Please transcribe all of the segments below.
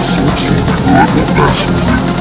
Essa servidor acontece comigo.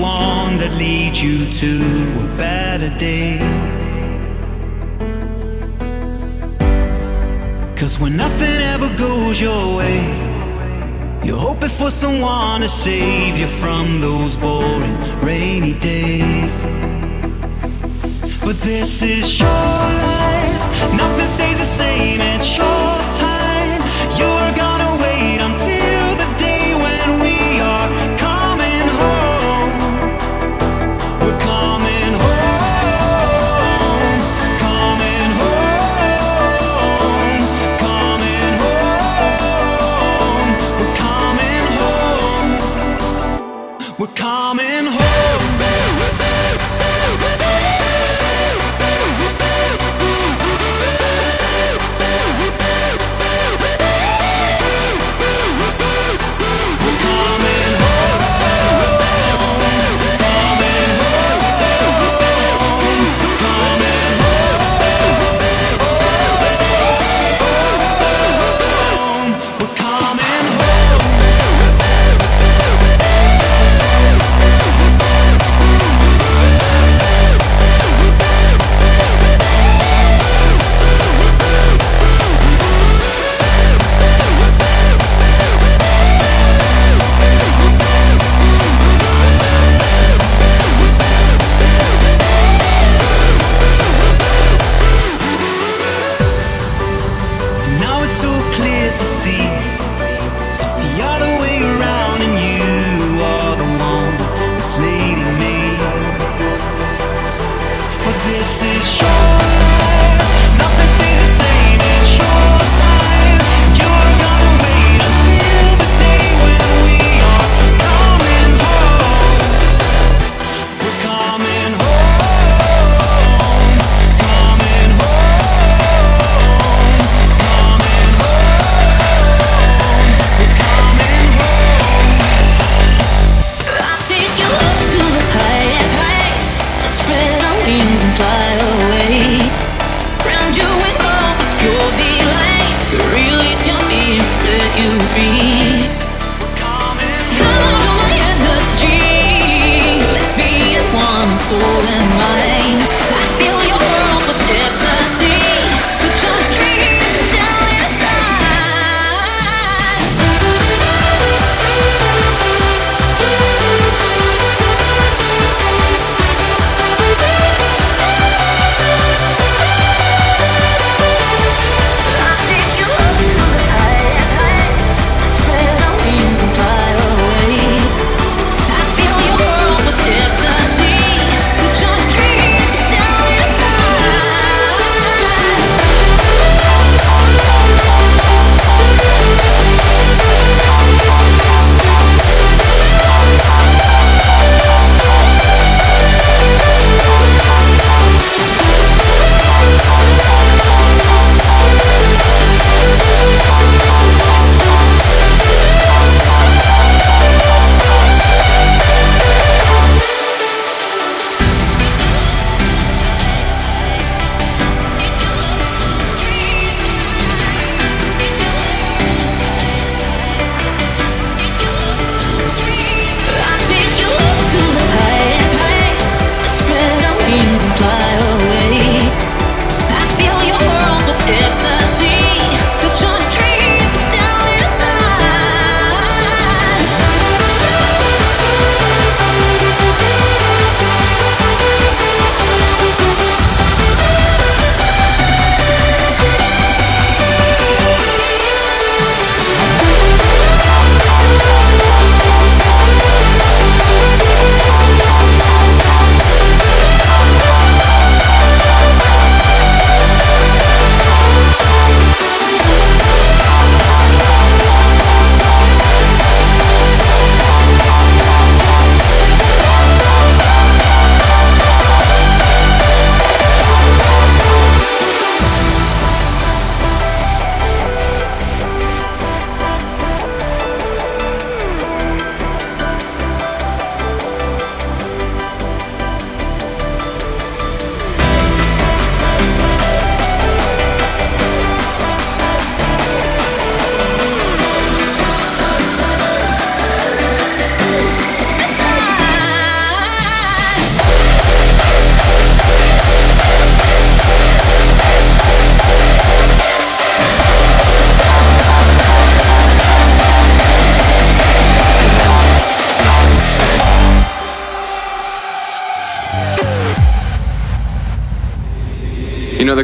one that leads you to a better day. Cause when nothing ever goes your way, you're hoping for someone to save you from those boring rainy days. But this is your life, nothing stays the same, it's your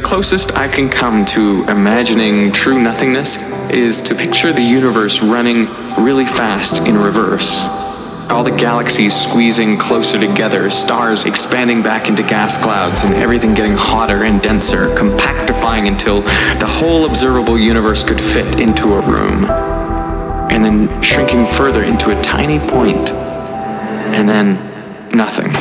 closest I can come to imagining true nothingness is to picture the universe running really fast in reverse. All the galaxies squeezing closer together, stars expanding back into gas clouds, and everything getting hotter and denser, compactifying until the whole observable universe could fit into a room. And then shrinking further into a tiny point, and then nothing.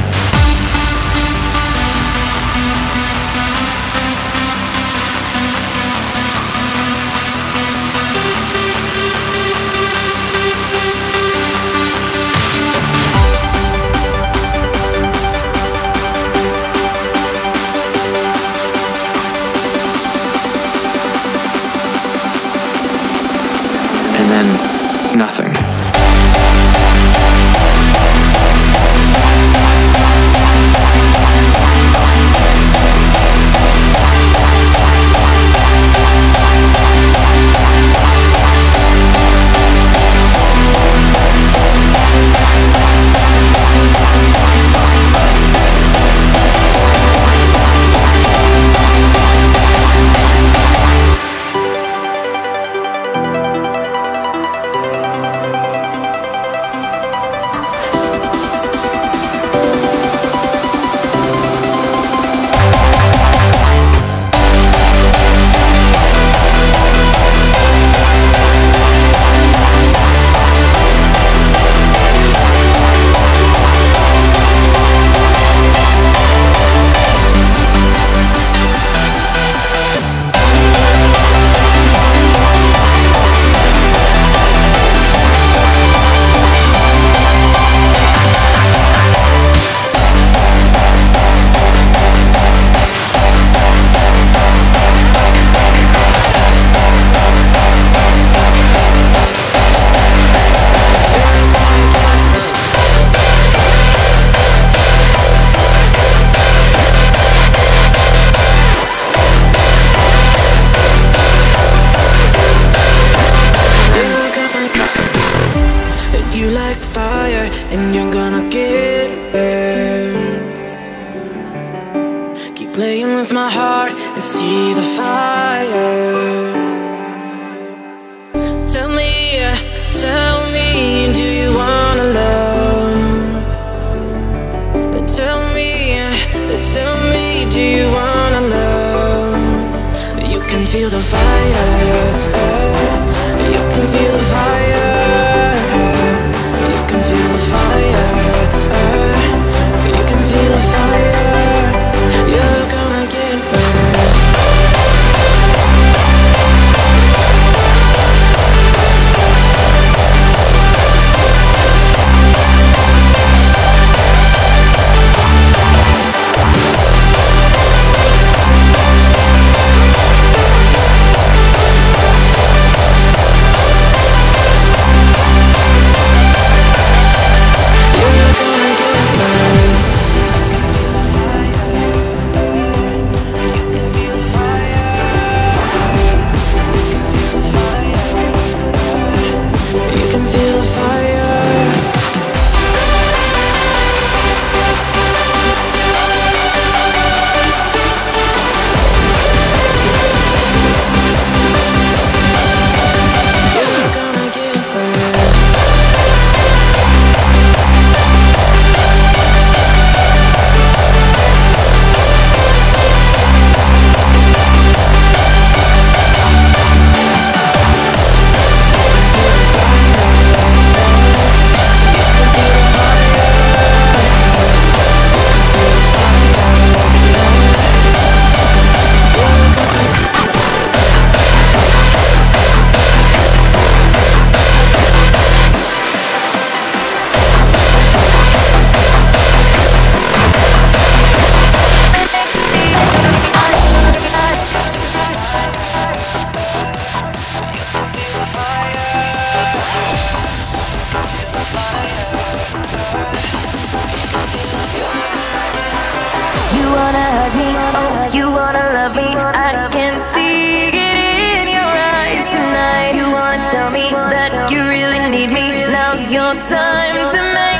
To make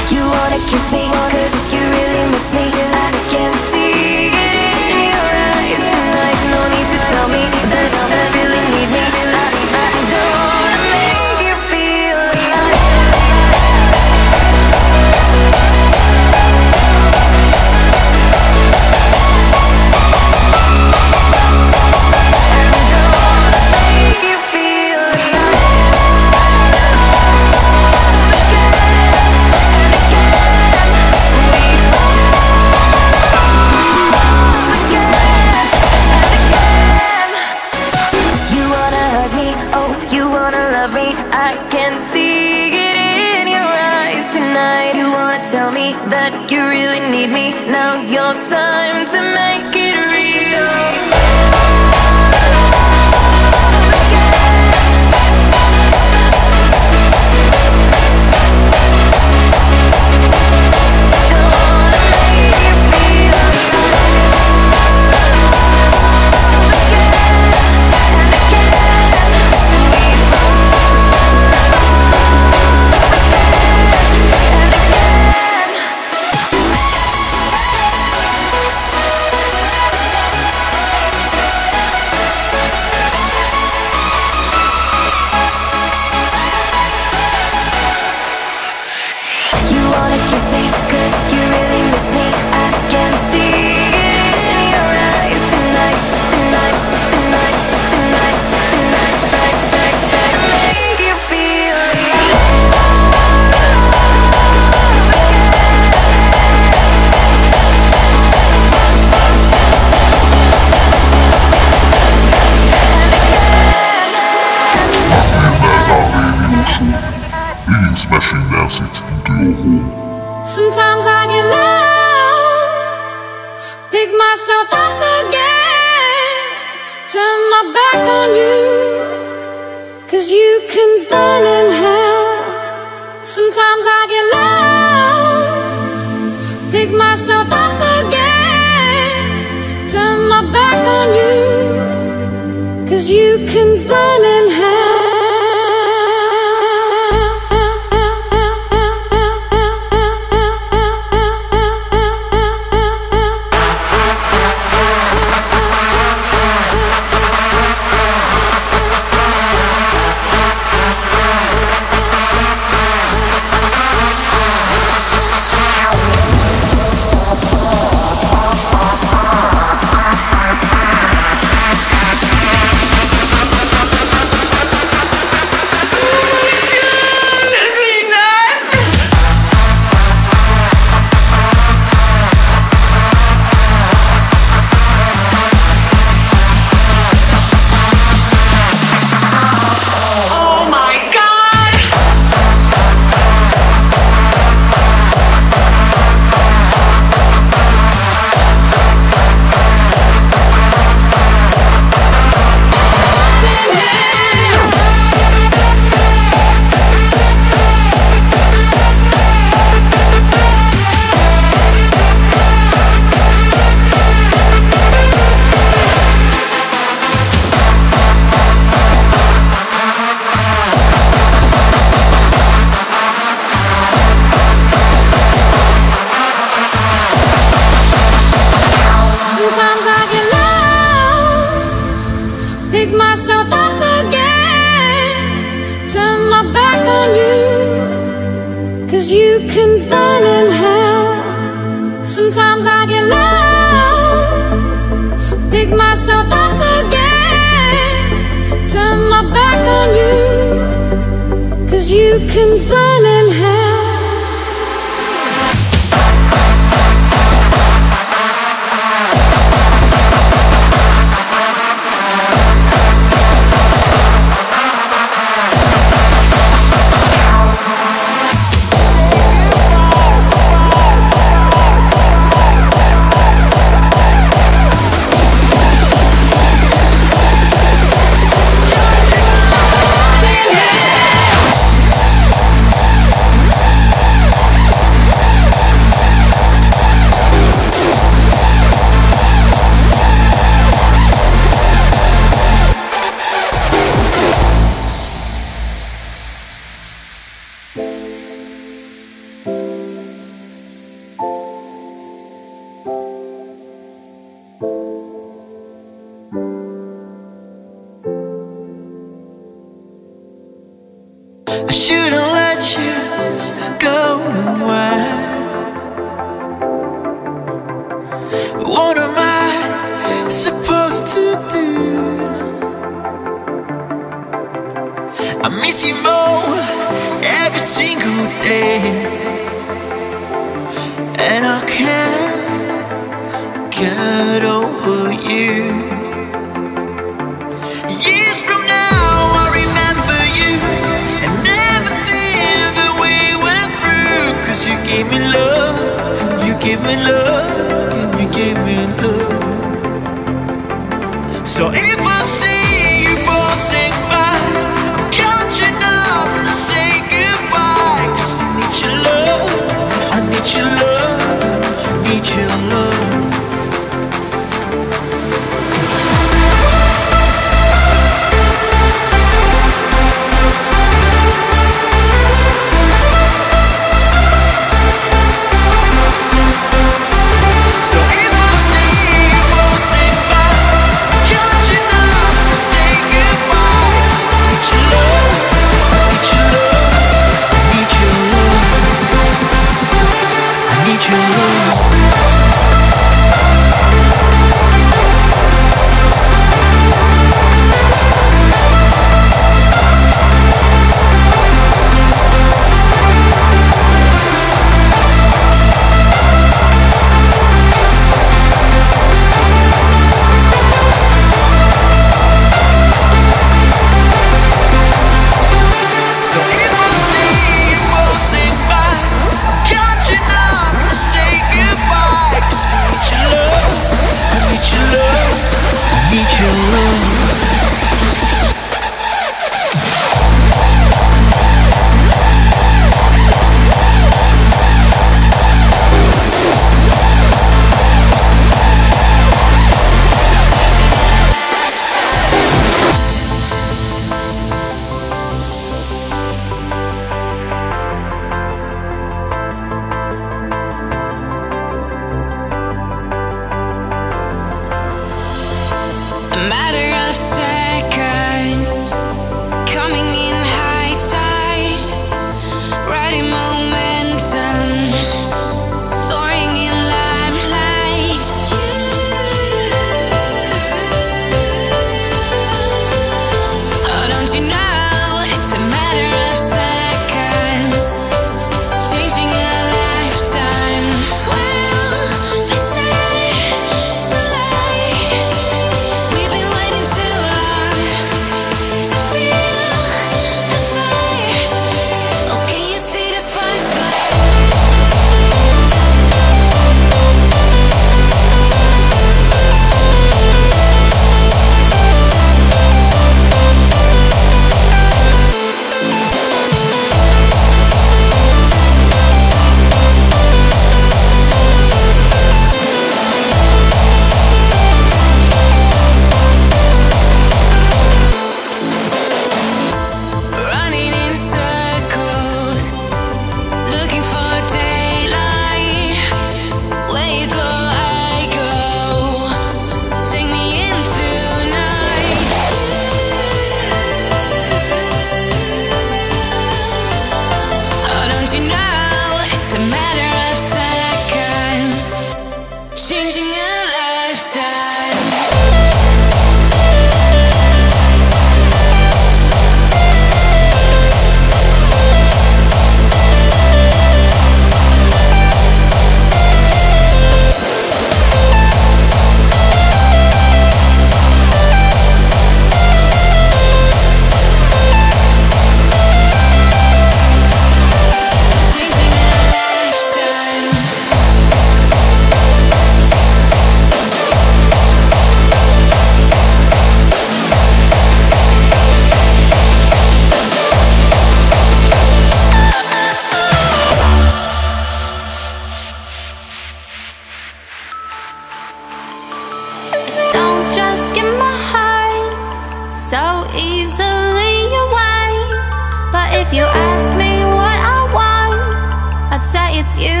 say it's you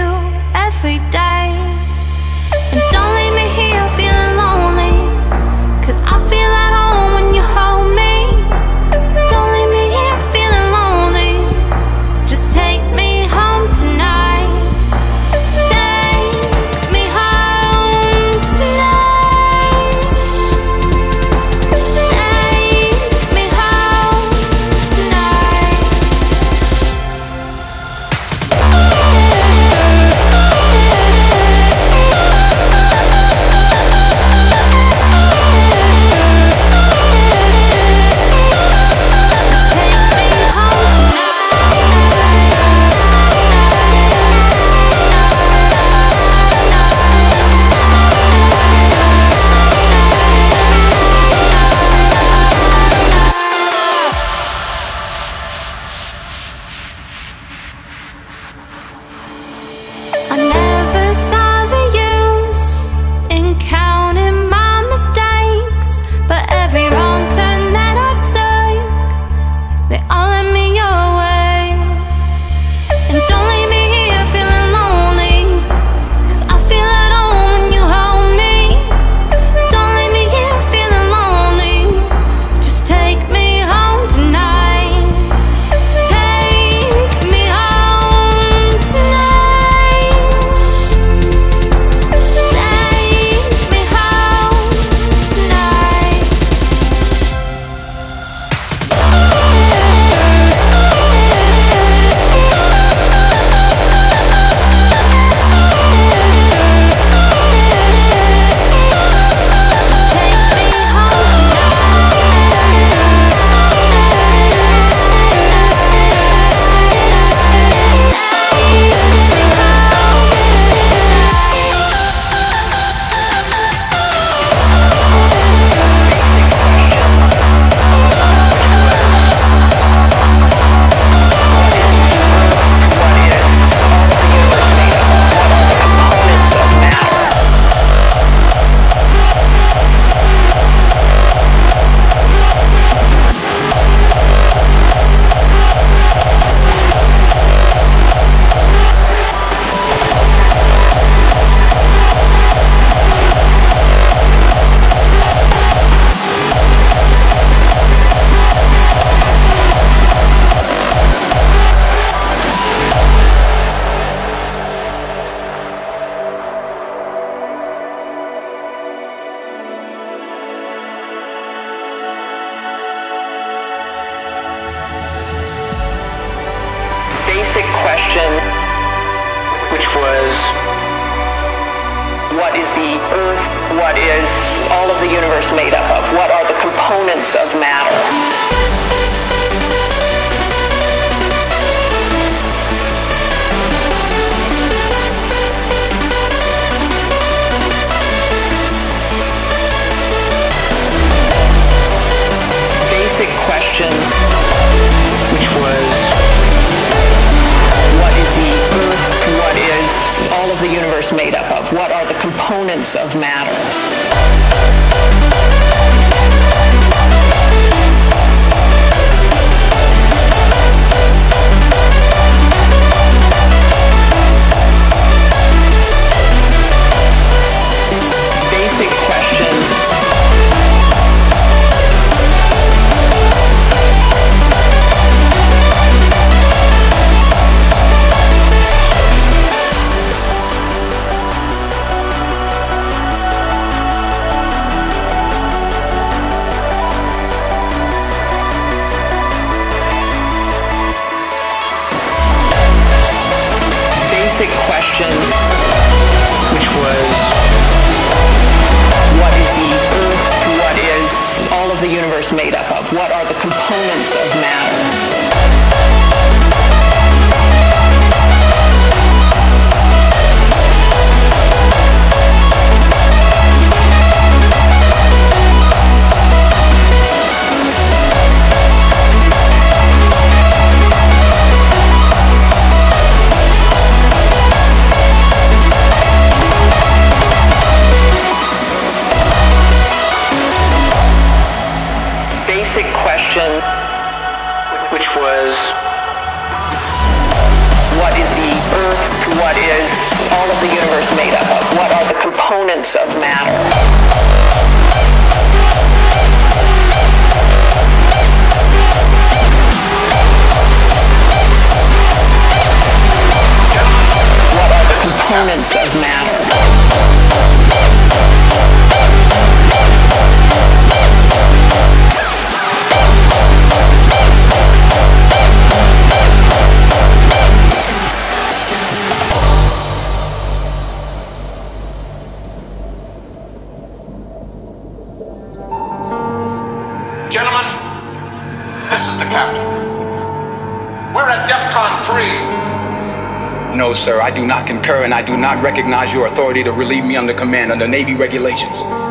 every day. recognize your authority to relieve me under command under Navy regulations.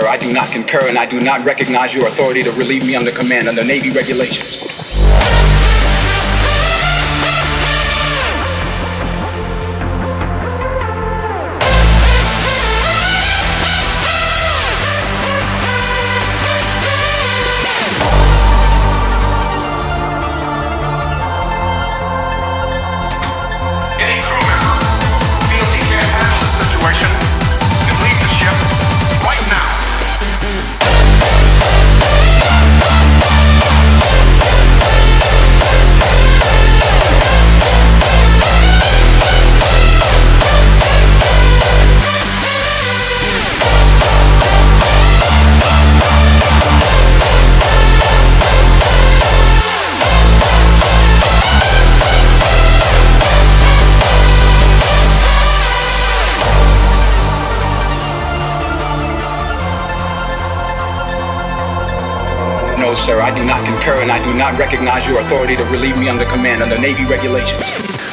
sir. I do not concur and I do not recognize your authority to relieve me under command under Navy regulations. I do not recognize your authority to relieve me under command under Navy regulations.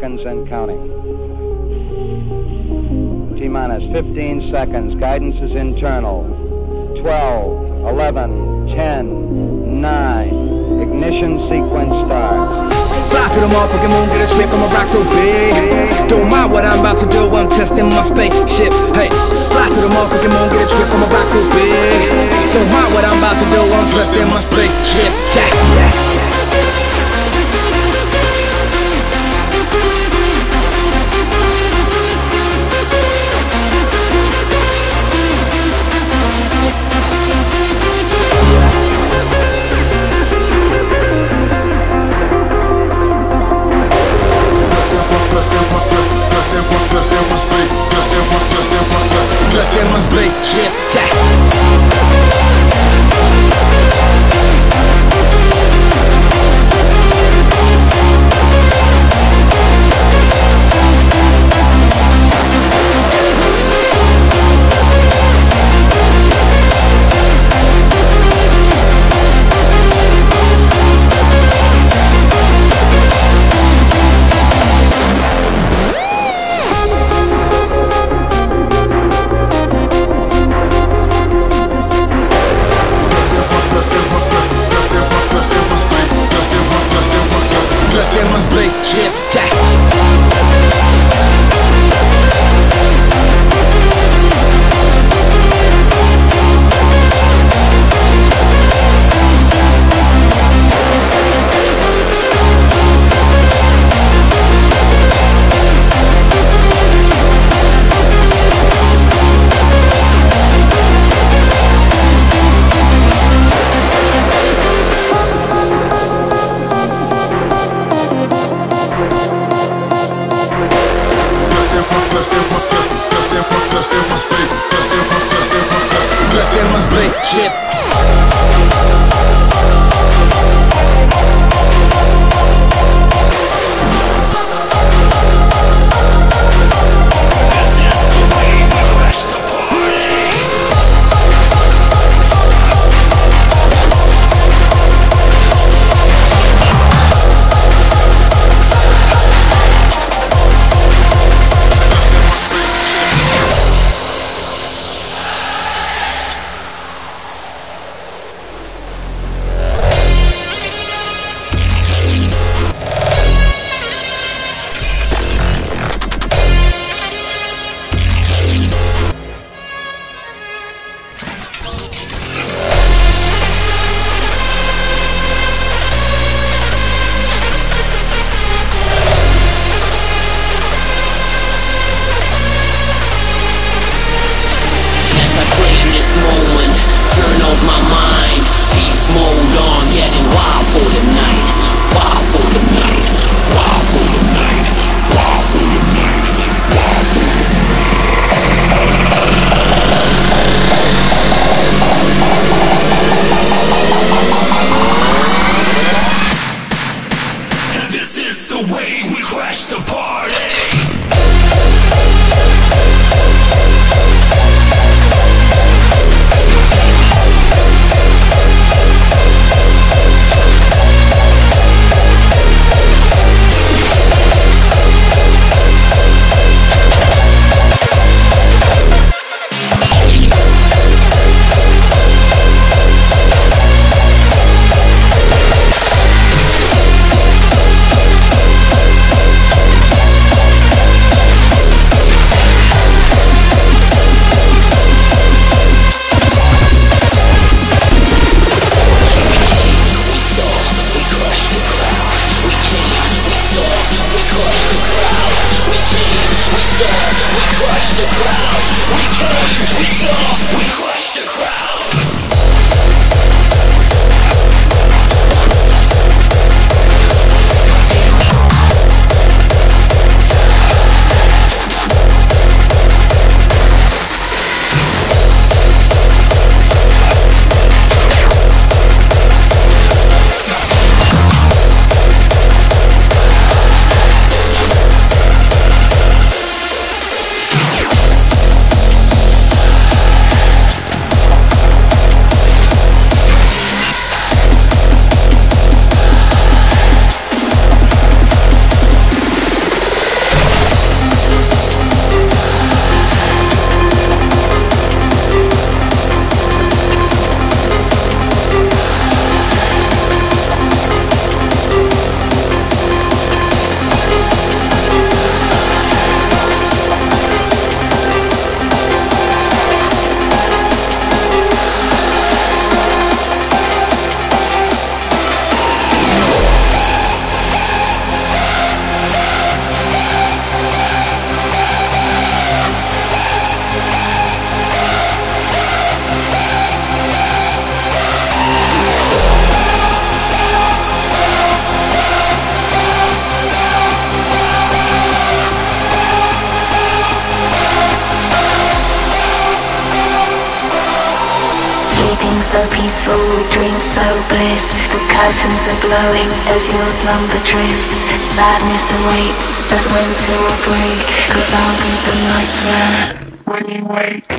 seconds and counting. T minus 15 seconds. Guidance is internal. blowing as your slumber drifts. Sadness awaits as winter will break Cause I'll be the nightmare when you wake.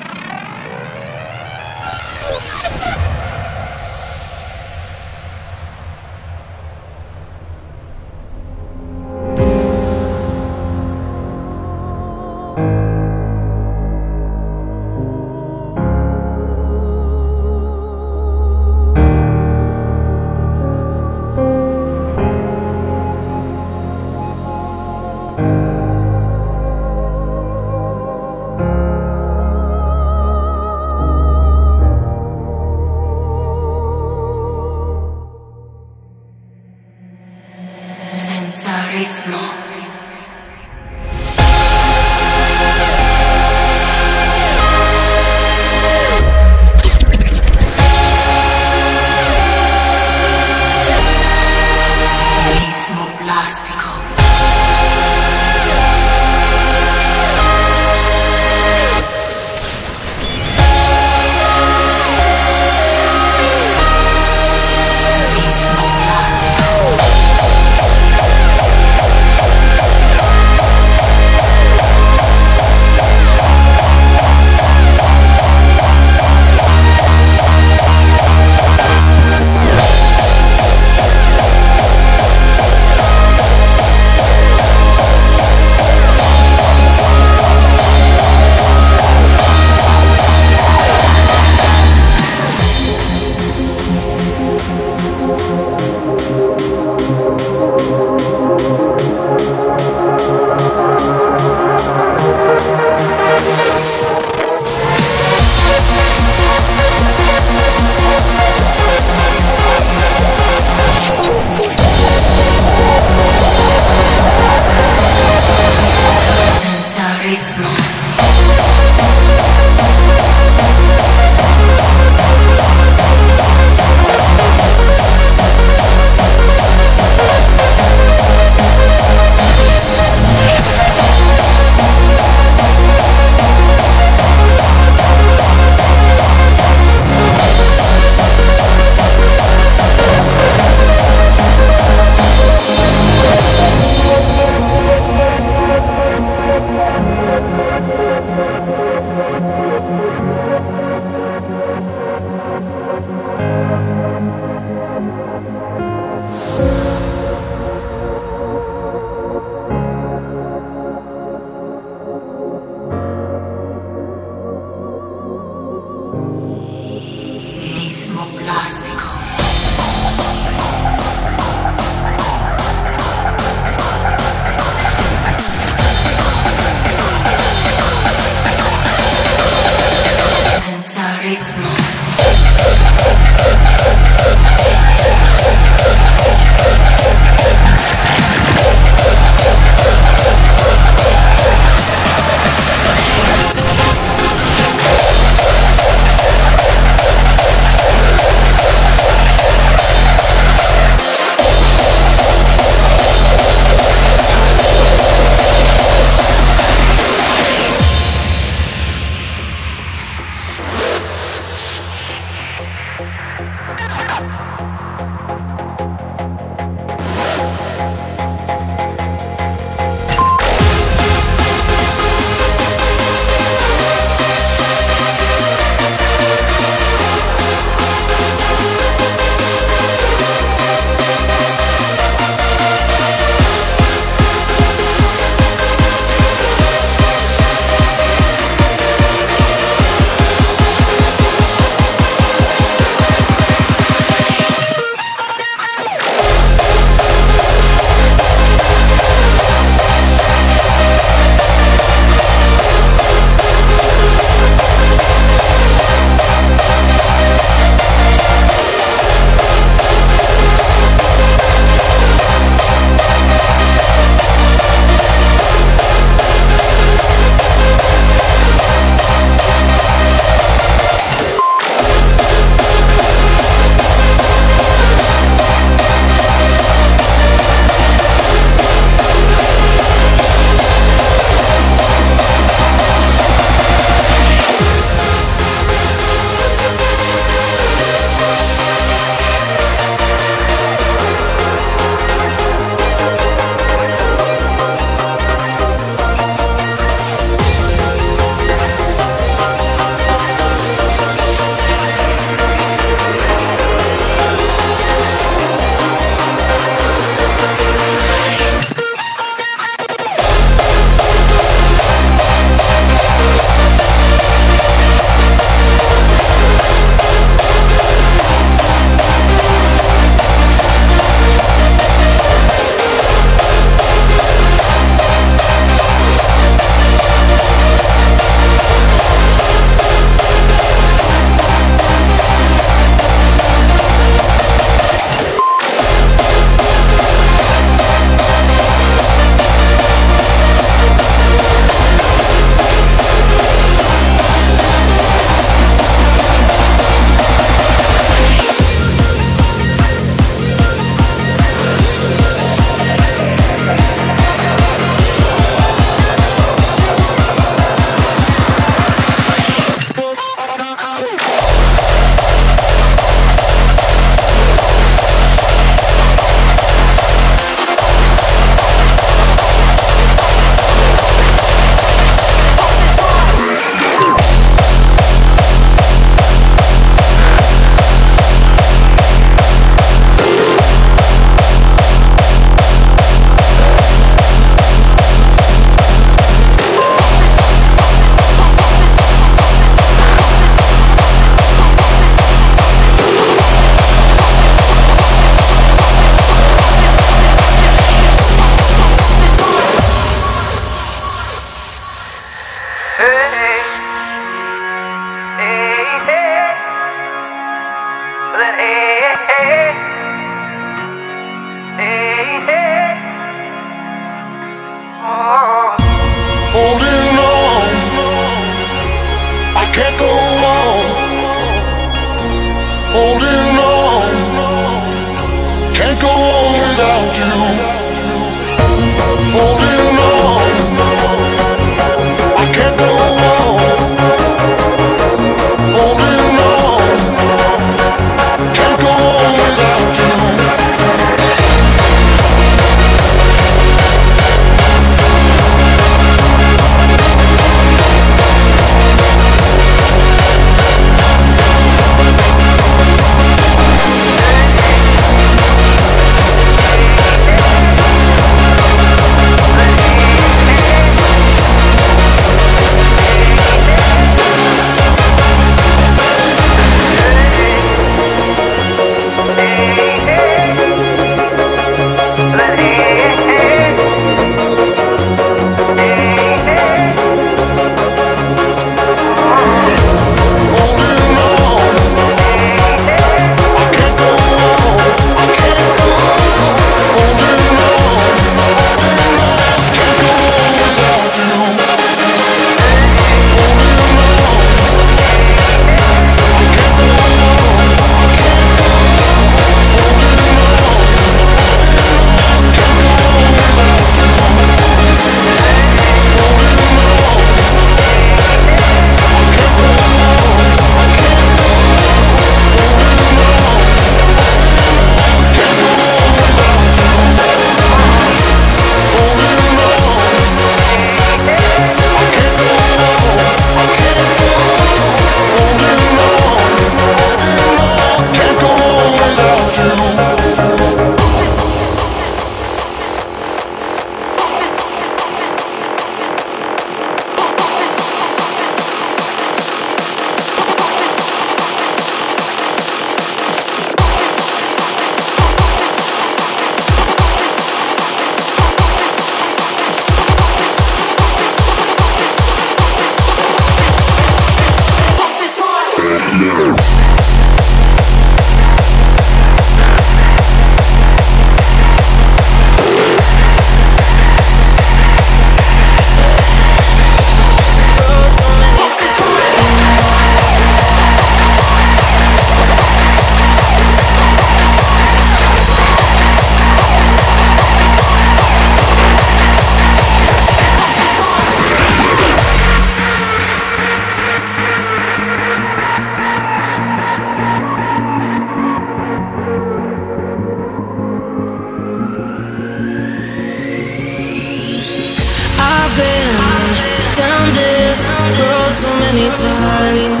Many times,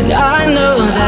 and I know that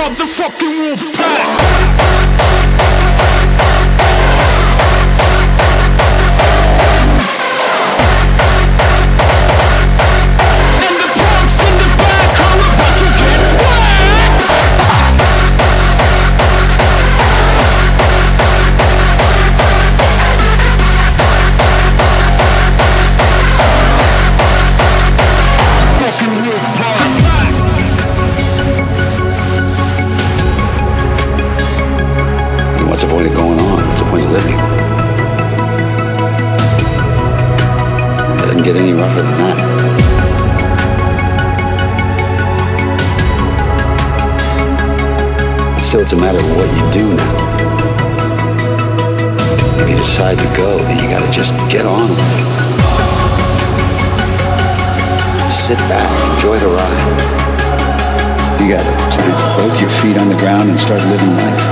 motherfucking wolf pack. It's a matter of what you do now. If you decide to go, then you gotta just get on with it. Sit back, enjoy the ride. You gotta plant both your feet on the ground and start living life.